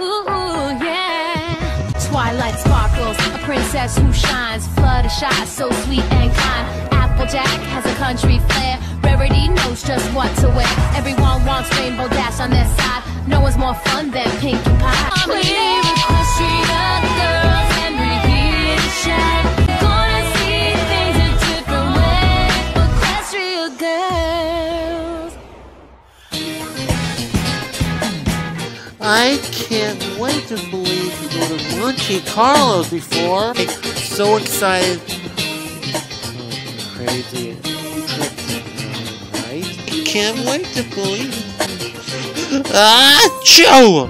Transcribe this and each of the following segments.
Ooh, yeah. Twilight sparkles, a princess who shines. Fluttershy, so sweet and kind. Applejack has a country flair. Rarity knows just what to wear. Everyone wants Rainbow Dash on their side. No one's more fun than Pinkie Pie. Clear equestria girls and we're here to shine. Gonna see things a different way. Equestria girls. I can't wait to believe we go to Monte Carlo before. I'm so excited. Crazy trip, right? I can't wait to believe. Ah, Joe!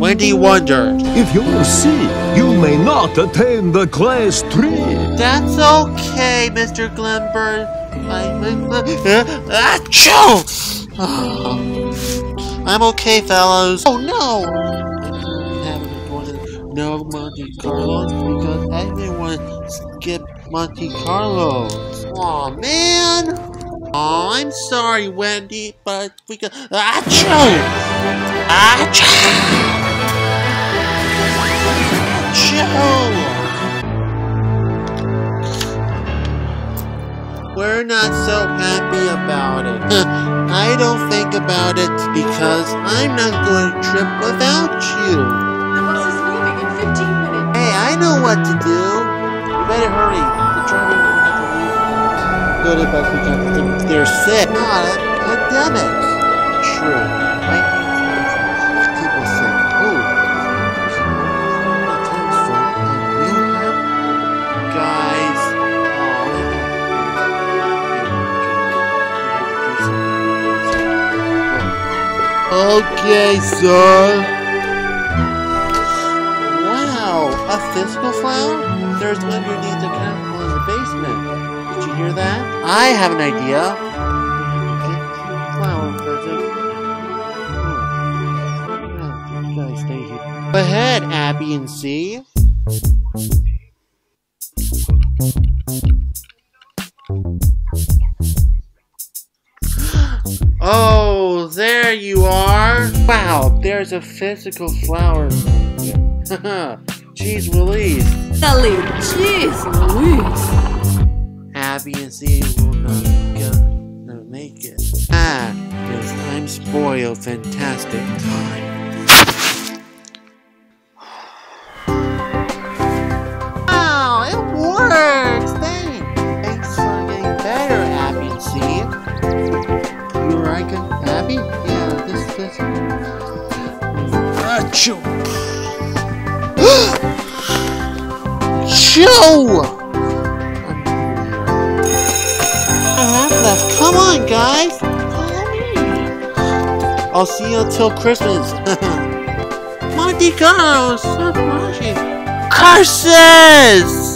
Wendy wondered. If you sick, you may not attend the class trip. That's okay, Mr. Glenberg. I'm. Ah, Joe! I'm okay, fellows. Oh no! To no Monte Carlo because everyone skipped Monte Carlo. Aw, man! Aw, I'm sorry, Wendy, but we got. Ah, achoo! Ah, achoo! We're not so happy about it. I don't think about it because I'm not going to trip without you. The bus is leaving in 15 minutes. Hey, I know what to do. You better hurry. The driver will have to leave. Go to the bus because they're sick. Not a pandemic. True. Okay, sir. Wow, a physical flower? There's underneath the chemical in the basement. Did you hear that? I have an idea. Flower. Hmm. Yeah, you guys stay here. Go ahead, Abby and C. there you are. Wow, there's a physical flower. Jeez Louise. Ellie, jeez Louise. Abby and Z will not gonna make it. Ah, because I'm spoiled fantastic time. Joe! left. Come on, guys. I'll see you until Christmas. Monte Carlo, stop watching. Curses!